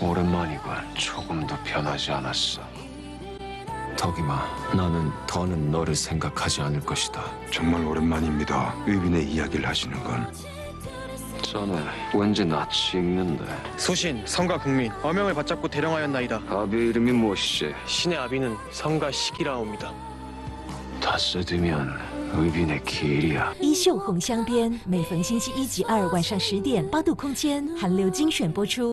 오랜만이군. 조금도 변하지 않았어. 덕이마, 나는 더는 너를 생각하지 않을 것이다. 정말 오랜만입니다. 의빈의 이야기를 하시는 건 전에 왠지 낯이 익는데 소신, 성가 국민, 어명을 받잡고 대령하였나이다. 아비 이름이 무엇이지? 신의 아비는 성가 시기라옵니다. 다스디면 의빈의 길이야. 衣袖红镶边，每逢星期一及二晚上十点，八度空间韩流精选播出。